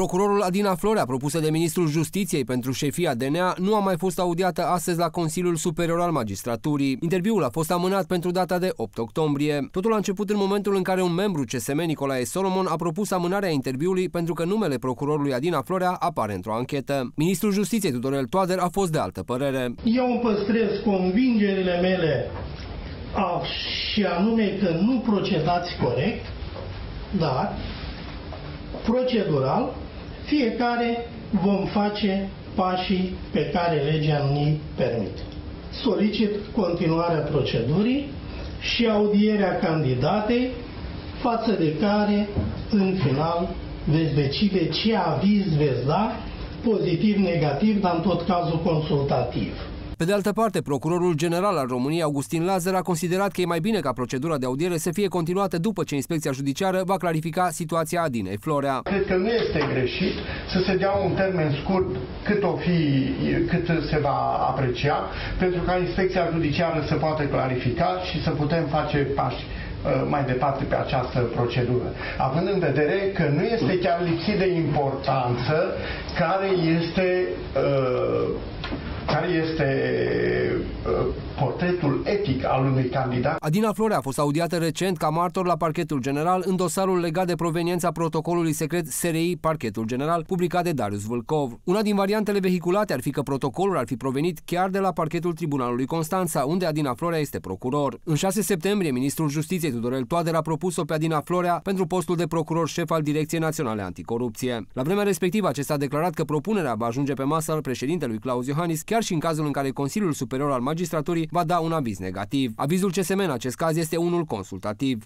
Procurorul Adina Florea, propusă de ministrul Justiției pentru șefia DNA, nu a mai fost audiată astăzi la Consiliul Superior al Magistraturii. Interviul a fost amânat pentru data de 8 octombrie. Totul a început în momentul în care un membru CSM, Nicolae Solomon, a propus amânarea interviului pentru că numele procurorului Adina Florea apare într-o anchetă. Ministrul Justiției Tudorel Toader a fost de altă părere. Eu îmi păstrez convingerile mele a, și anume că nu procedați corect, dar procedural fiecare vom face pașii pe care legea ni permite. Solicit continuarea procedurii și audierea candidatei față de care, în final, veți decide ce aviz veți da, pozitiv, negativ, dar în tot cazul consultativ. Pe de altă parte, procurorul general al României, Augustin Lazar, a considerat că e mai bine ca procedura de audiere să fie continuată după ce inspecția judiciară va clarifica situația Adinei Florea. Cred că nu este greșit să se dea un termen scurt cât, o fi, cât se va aprecia, pentru ca inspecția judiciară să poată clarifica și să putem face pași uh, mai departe pe această procedură. Având în vedere că nu este chiar lipsit de importanță care este uh, care este uh, portretul etic al unui candidat. Adina Florea a fost audiată recent ca martor la parchetul general în dosarul legat de proveniența protocolului secret SRI Parchetul General, publicat de Darius Vâlcov. Una din variantele vehiculate ar fi că protocolul ar fi provenit chiar de la parchetul Tribunalului Constanța, unde Adina Florea este procuror. În 6 septembrie, ministrul Justiției Tudorel Toader a propus-o pe Adina Florea pentru postul de procuror șef al Direcției Naționale Anticorupție. La vremea respectivă, acesta a declarat că propunerea va ajunge pe masă al președintelui Claus Iohannis, chiar și în cazul în care Consiliul Superior al Magistraturii va da un aviz negativ. Avizul CSM în acest caz este unul consultativ.